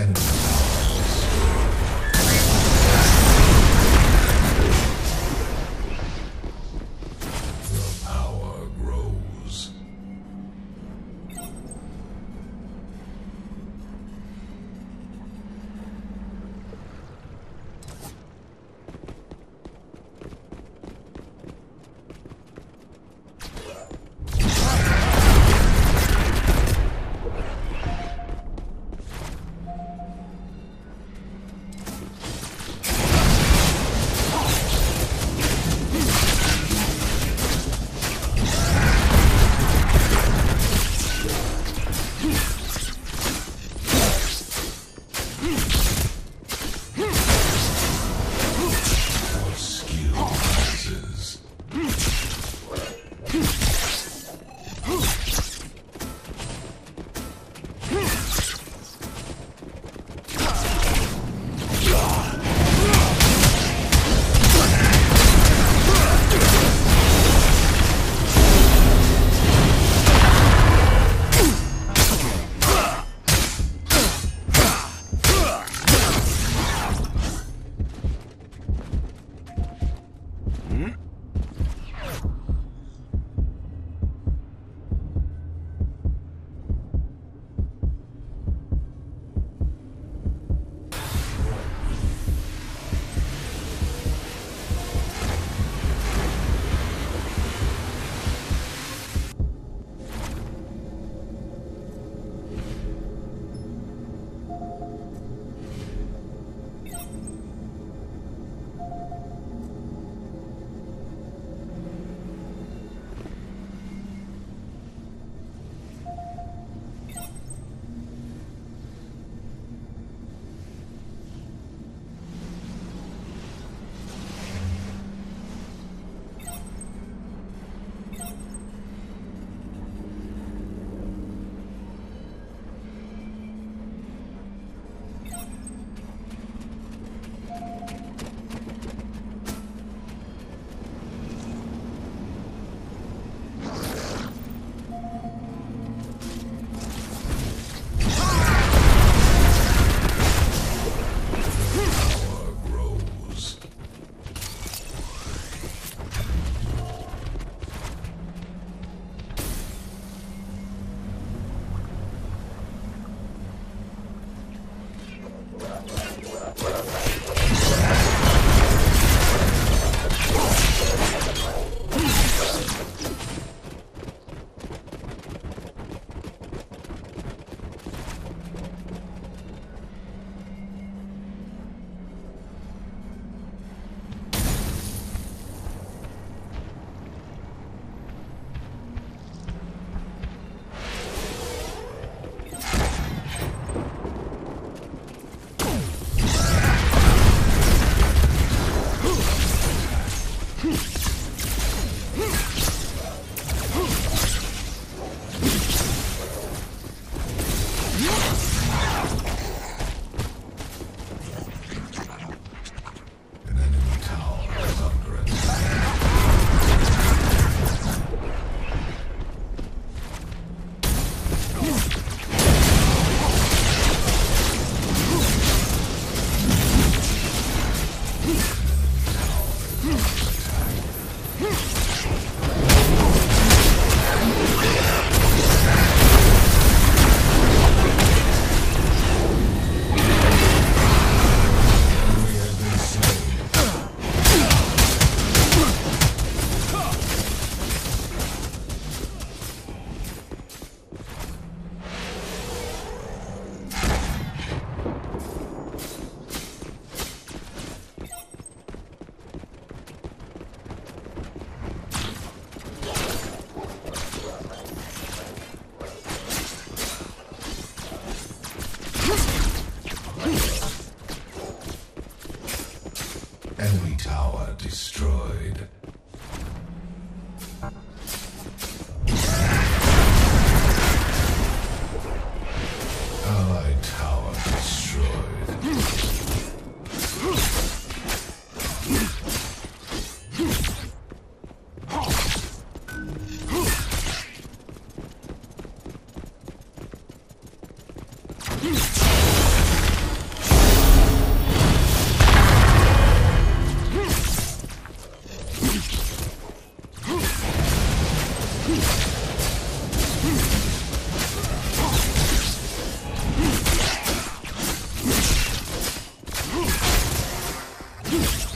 Enemy Yes.